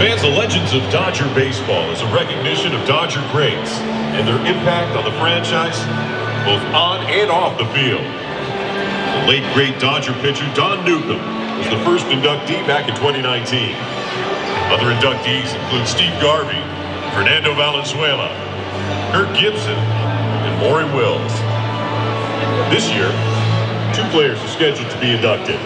Fans, the Legends of Dodger Baseball is a recognition of Dodger greats and their impact on the franchise, both on and off the field. The late great Dodger pitcher Don Newcombe was the first inductee back in 2019. Other inductees include Steve Garvey, Fernando Valenzuela, Kirk Gibson, and Maury Wills. This year, two players are scheduled to be inducted.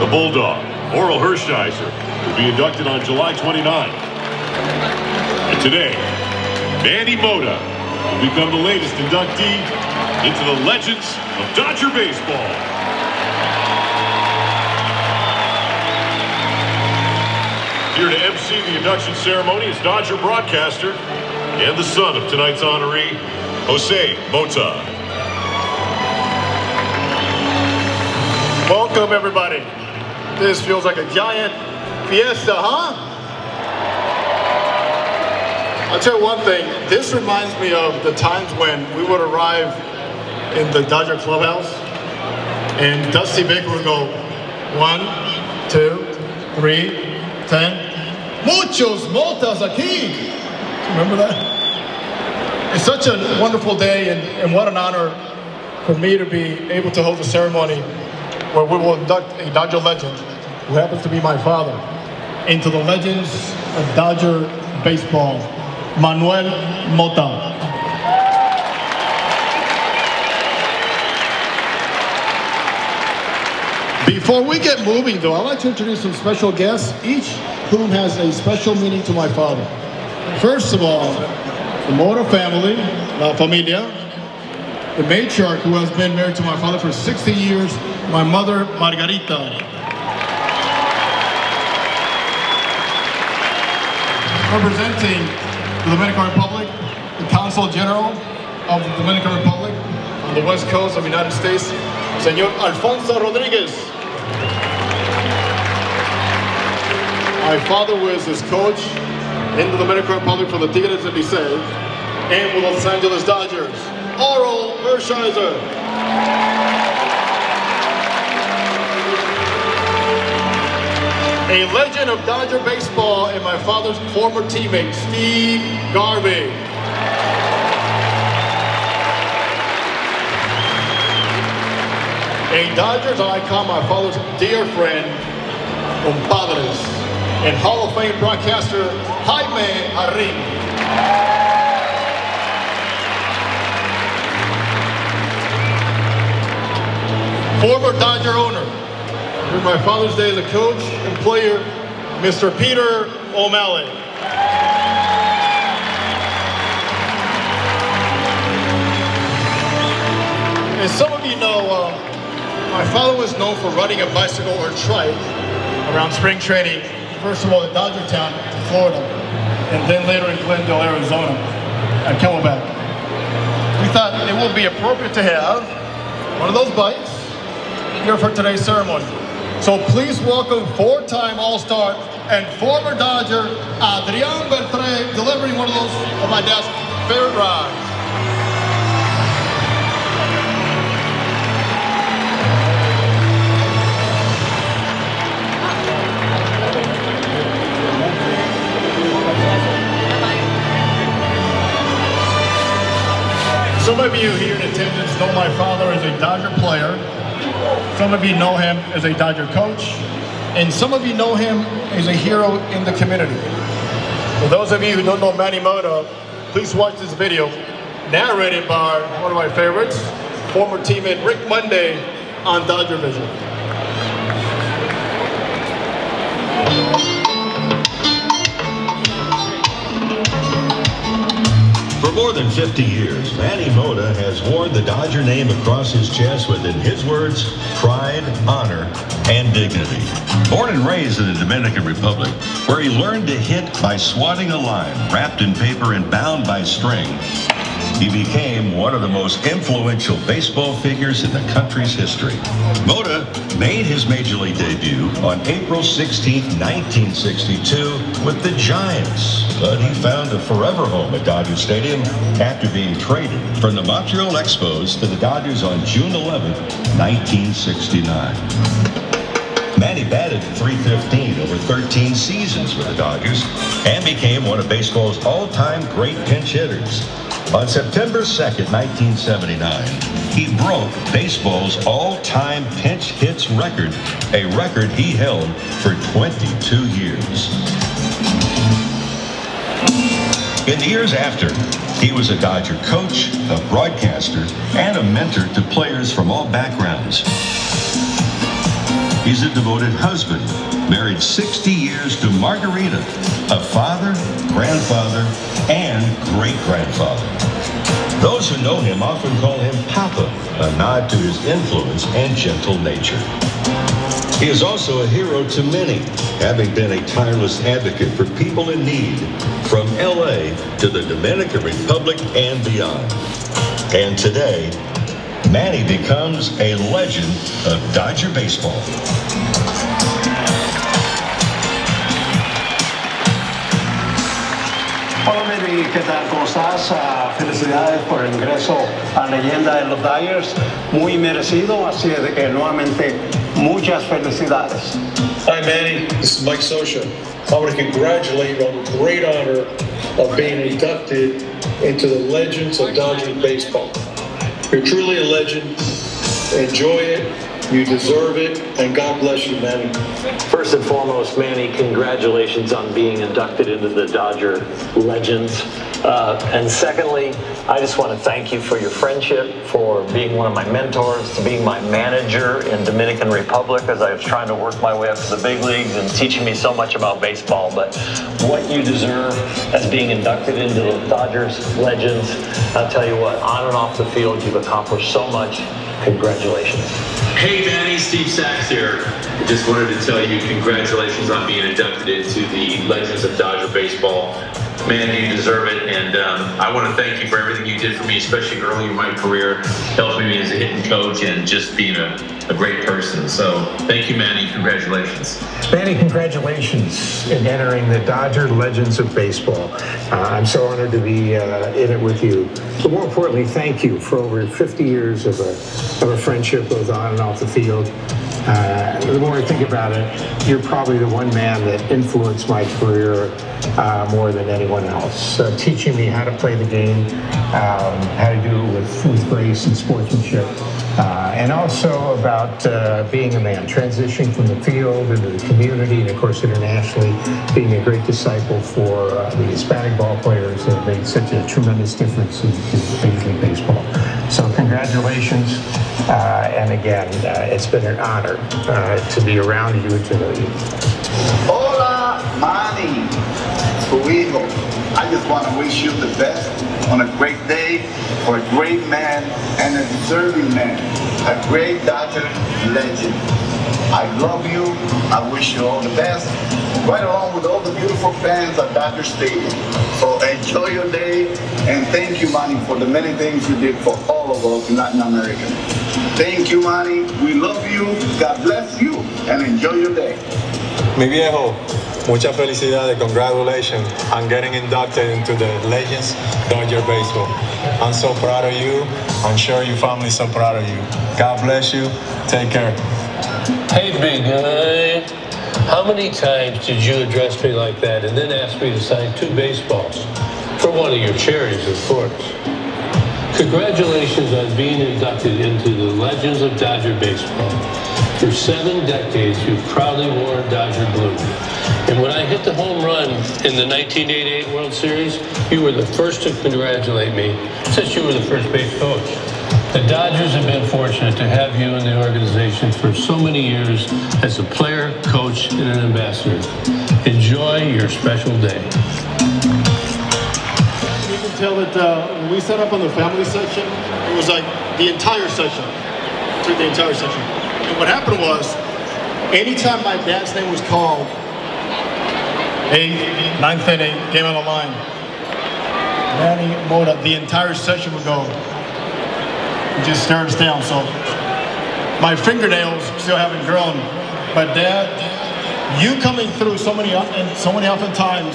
The Bulldog, Orel Hershiser, will be inducted on July 29. And today, Manny Mota will become the latest inductee into the legends of Dodger baseball. Here to MC the induction ceremony is Dodger broadcaster and the son of tonight's honoree, Jose Mota. Welcome, everybody. This feels like a giant fiesta, huh? I'll tell you one thing. This reminds me of the times when we would arrive in the Dodger clubhouse and Dusty Baker would go, one, two, three, ten. Muchos motas aquí. Remember that? It's such a wonderful day and, and what an honor for me to be able to hold the ceremony where we will induct a Dodger legend who happens to be my father into the legends of Dodger baseball, Manuel Mota. Before we get moving though, I'd like to introduce some special guests, each whom has a special meaning to my father. First of all, the Mota family, La Familia, the matriarch who has been married to my father for 60 years, my mother, Margarita. Representing the Dominican Republic, the Consul General of the Dominican Republic on the west coast of the United States, Senor Alfonso Rodriguez. My father was his coach in the Dominican Republic for the Tigres de Licey and with the Los Angeles Dodgers, Orel Hershiser. A legend of Dodger baseball and my father's former teammate, Steve Garvey. A Dodgers icon, my father's dear friend, compadres, and Hall of Fame broadcaster, Jaime Jarrin. Former Dodger owner, in my father's day as a coach and player, Mr. Peter O'Malley. As some of you know, uh, my father was known for riding a bicycle or trike around spring training, first of all at Dodger Town, Florida, and then later in Glendale, Arizona, at Camelback. We thought it would be appropriate to have one of those bikes here for today's ceremony. So please welcome four-time All-Star and former Dodger, Adrian Beltre, delivering one of those of my dad's favorite rides. Some of you here in attendance know my father is a Dodger player. Some of you know him as a Dodger coach. And some of you know him as a hero in the community. For those of you who don't know Manny Mota, please watch this video narrated by one of my favorites, former teammate Rick Monday on Dodger Vision. More than 50 years, Manny Mota has worn the Dodger name across his chest with, in his words, pride, honor, and dignity. Born and raised in the Dominican Republic, where he learned to hit by swatting a line wrapped in paper and bound by string, he became one of the most influential baseball figures in the country's history. Mota made his major league debut on April 16, 1962 with the Giants, but he found a forever home at Dodger Stadium after being traded from the Montreal Expos to the Dodgers on June 11, 1969. Manny batted 315 over 13 seasons with the Dodgers and became one of baseball's all-time great pinch hitters. On September 2nd, 1979, he broke baseball's all-time pinch hits record, a record he held for 22 years. In the years after, he was a Dodger coach, a broadcaster, and a mentor to players from all backgrounds. He's a devoted husband, married 60 years to Margarita, a father, grandfather, and great-grandfather. Those who know him often call him Papa, a nod to his influence and gentle nature. He is also a hero to many, having been a tireless advocate for people in need, from LA to the Dominican Republic and beyond. And today, Manny becomes a legend of Dodger baseball. Manny, ¿qué tal? ¿Cómo estás? Uh, felicidades por el ingreso a leyenda de los Dyers. Muy merecido, así de que nuevamente muchas felicidades. Hi Manny, this is Mike Sosha. I want to congratulate you on the great honor of being inducted into the Legends of Dodger Baseball. You're truly a legend. Enjoy it. You deserve it, and God bless you, Manny. First and foremost, Manny, congratulations on being inducted into the Dodger Legends. Uh, and secondly, I just want to thank you for your friendship, for being one of my mentors, to being my manager in Dominican Republic as I was trying to work my way up to the big leagues and teaching me so much about baseball. But what you deserve as being inducted into the Dodgers Legends, I'll tell you what, on and off the field, you've accomplished so much. Congratulations. Hey Manny, Steve Sax here. Just wanted to tell you congratulations on being inducted into the Legends of Dodger Baseball. Man, you deserve it, and um, I want to thank you for everything you did for me, especially early in my career, helping me as a hitting coach and just being a, a great person. So thank you, Manny. Congratulations. Manny, congratulations in entering the Dodger Legends of Baseball. Uh, I'm so honored to be uh, in it with you. But more importantly, thank you for over 50 years of a, of a friendship, both on and off the field. Uh, the more I think about it, you're probably the one man that influenced my career uh, more than anyone else, teaching me how to play the game, um, how to do it with, with grace and sportsmanship, uh, and also about uh, being a man, transitioning from the field into the community, and of course internationally, being a great disciple for uh, the Hispanic ball players that have made such a tremendous difference in, in Major League Baseball. So congratulations, uh, and again, uh, it's been an honor uh, to be around you and to know you. Hola, Manny, hijo. I just want to wish you the best on a great day for a great man and a deserving man, a great Dodger legend. I love you. I wish you all the best. Right along with all the beautiful fans at Dodger Stadium. So enjoy your day and thank you, Manny, for the many things you did for all of us in Latin America. Thank you, Manny. We love you. God bless you and enjoy your day. Mi viejo, muchas felicidades, congratulations on getting inducted into the Legends Dodger Baseball. I'm so proud of you. I'm sure your family's so proud of you. God bless you. Take care. Hey, big guy. How many times did you address me like that and then ask me to sign two baseballs? For one of your charities, of course. Congratulations on being inducted into the Legends of Dodger Baseball. For seven decades, you've proudly worn Dodger blue. And when I hit the home run in the 1988 World Series, you were the first to congratulate me since you were the first base coach. The Dodgers have been fortunate to have you in the organization for so many years as a player, coach, and an ambassador. Enjoy your special day. You can tell that uh, when we set up on the family section, it was like the entire session, through the entire session. And what happened was, anytime my dad's name was called, eighth, ninth inning, game on the line, Manny Mota, the entire session would go, just us down. So my fingernails still haven't grown, but Dad, you coming through so many so many often times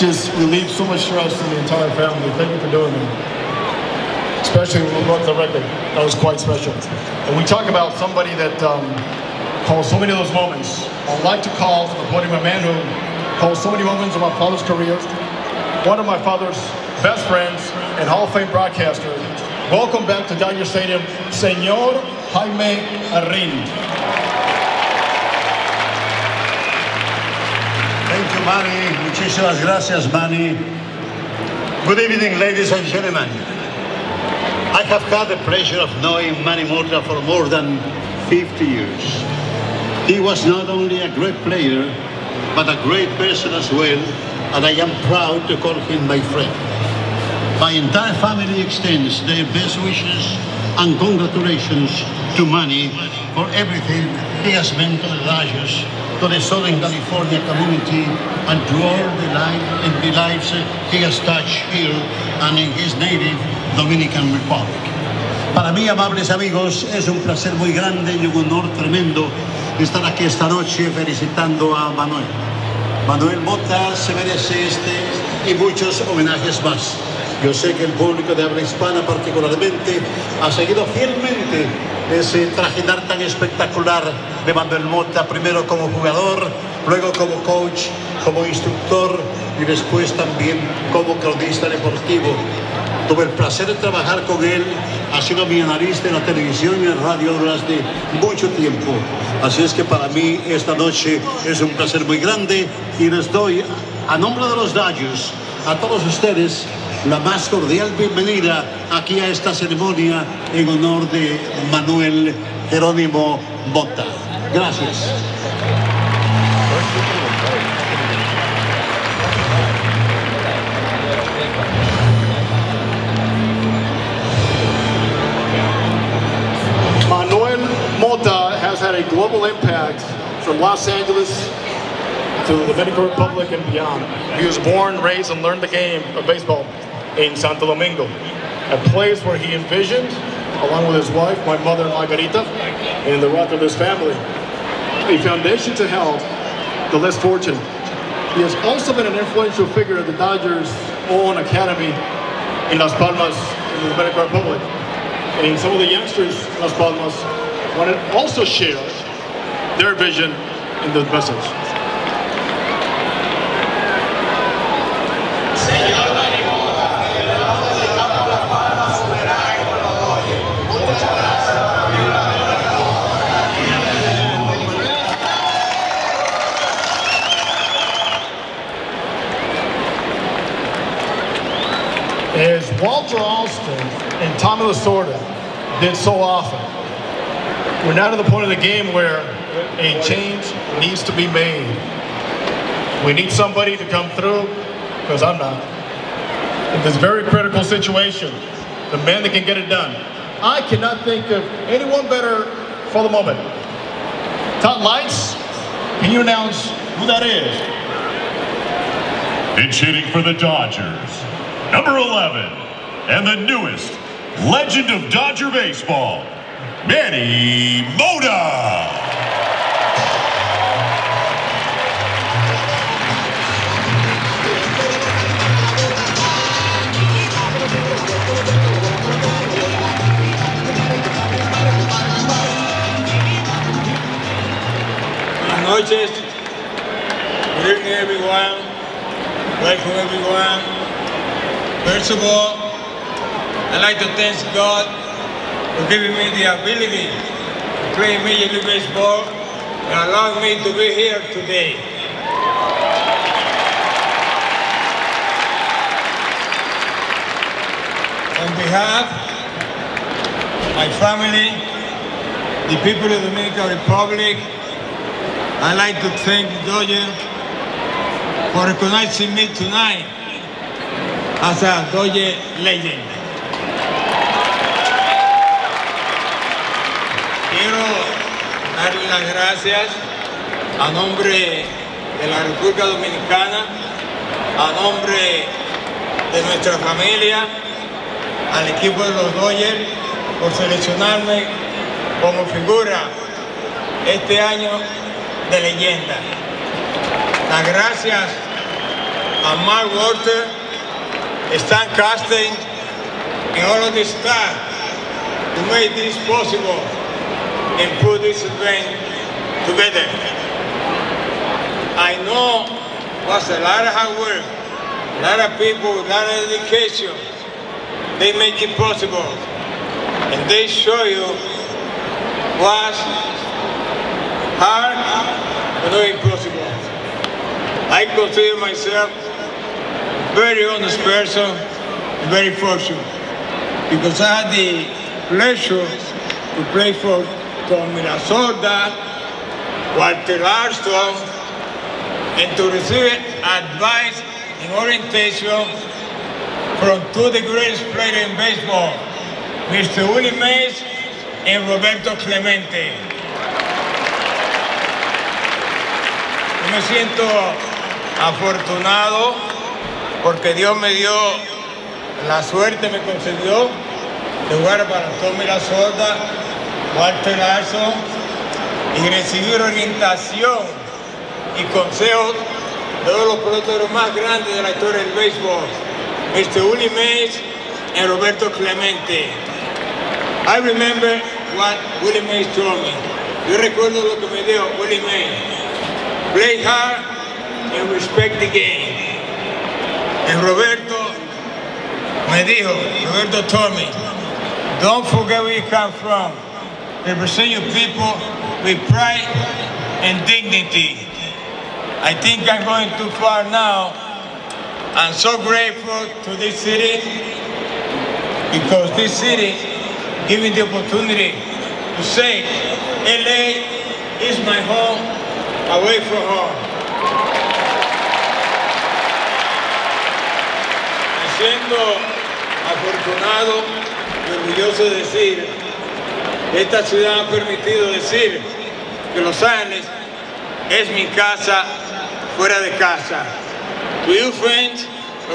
just relieved so much stress in the entire family. Thank you for doing that. Especially when we the record. That was quite special. And we talk about somebody that um, called so many of those moments. I'd like to call to the podium a man who called so many moments of my father's career, one of my father's best friends and Hall of Fame broadcaster. Welcome back to Dodger Stadium, Senor Jaime Jarrin. Thank you, Manny. Muchísimas gracias, Manny. Good evening, ladies and gentlemen. I have had the pleasure of knowing Manny Mota for more than 50 years. He was not only a great player, but a great person as well, and I am proud to call him my friend. My entire family extends their best wishes and congratulations to Manny for everything he has meant to the Dodgers, to the Southern California community, and to all the, life, the lives he has touched here and in his native Dominican Republic. Para mí, amables amigos, es un placer muy grande y un honor tremendo estar aquí esta noche felicitando a Manuel. Manuel Mota se merece este y muchos homenajes más. Yo sé que el público de habla hispana particularmente ha seguido fielmente ese trajinar tan espectacular de Manuel Mota, primero como jugador, luego como coach, como instructor y después también como cronista deportivo. Tuve el placer de trabajar con él, ha sido mi analista en la televisión y en radio durante mucho tiempo. Así es que para mí esta noche es un placer muy grande y les doy a nombre de los Dodgers a todos ustedes la más cordial bienvenida aquí a esta ceremonia en honor de Manuel Jerónimo Mota. Gracias. Manuel Mota has had a global impact from Los Angeles to the Dominican Republic and beyond. He was born, raised, and learned the game of baseball in Santo Domingo, a place where he envisioned, along with his wife, my mother Margarita, and the rest of his family, a foundation to help the less fortunate. He has also been an influential figure at the Dodgers' own academy in Las Palmas, in the Dominican Republic. And some of the youngsters in Las Palmas wanted to also share their vision in the message. Lasorda did so often, we're now to the point of the game where a change needs to be made. We need somebody to come through, because I'm not. In this very critical situation, the man that can get it done. I cannot think of anyone better for the moment. Top lights, can you announce who that is? Pinch hitting for the Dodgers, number 11, and the newest legend of Dodger baseball, Manny Mota. Noches. Good evening, everyone. Welcome, everyone. First of all, I'd like to thank God for giving me the ability to play Major League Baseball and allowing me to be here today. On behalf of my family, the people of the Dominican Republic, I'd like to thank Dodger for recognizing me tonight as a Dodger legend. Quiero darle las gracias a nombre de la República Dominicana, a nombre de nuestra familia, al equipo de los Dodgers por seleccionarme como figura este año de leyenda. Las gracias a Mark Walter, Stan Casting, and all of the staff who made this possible and put this event together. I know was a lot of hard work, a lot of people, a lot of dedication. They make it possible. And they show you was hard but not impossible. I consider myself very honest person, very fortunate, because I had the pleasure to play for Minnesota, Walter Larson, and to receive advice and orientation from two of the greatest players in baseball, Mr. Willie Mays and Roberto Clemente. Me siento afortunado porque Dios me dio la suerte, me concedió de jugar para Tommy La Sorda, Walter Larson y recibir orientación y consejos de uno de los peloteros más grandes de la historia del béisbol, Mr. Willie Mays and Roberto Clemente. I remember what Willie Mays told me. Yo recuerdo lo que me dijo Willie Mays. Play hard and respect the game. And Roberto me dijo, Roberto told me, don't forget where you come from. Represent your people with pride and dignity. I think I'm going too far now. I'm so grateful to this city because this city gave me the opportunity to say, LA is my home, away from home. Me siento afortunado y orgulloso de decir esta ciudad ha permitido decir que Los Ángeles es mi casa fuera de casa. To you friends,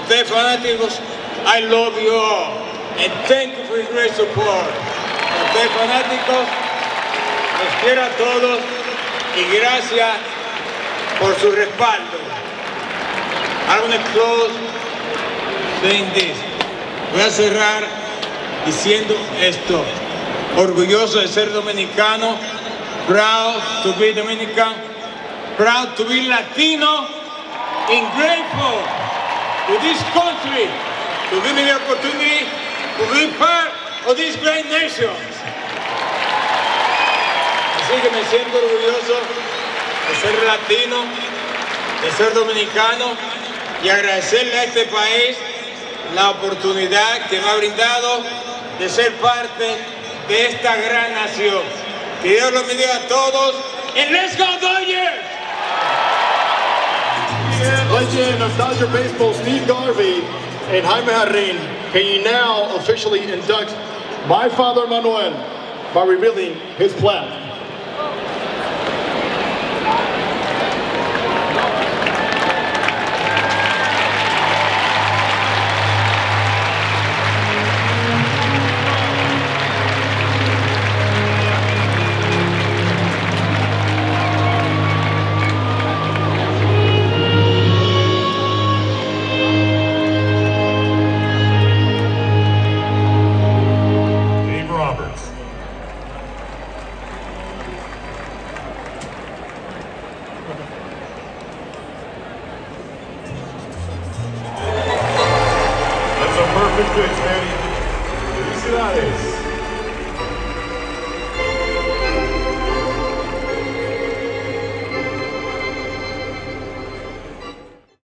ustedes fanáticos, I love you all and thank you for your great support. Ustedes fanáticos, los quiero a todos y gracias por su respaldo. I'm going to close saying this. Voy a cerrar diciendo esto. Orgulloso de ser dominicano, proud to be Dominican, proud to be Latino, and grateful to this country to give me the opportunity to be part of this great nation. Así que me siento orgulloso de ser latino, de ser dominicano y agradecerle a este país la oportunidad que me ha brindado de ser parte de esta gran nación. Que Dios los bendiga a todos. And let's go Dodgers! Legend of Dodger Baseball, Steve Garvey and Jaime Jarrin, can you now officially induct my father Manuel by revealing his plaque?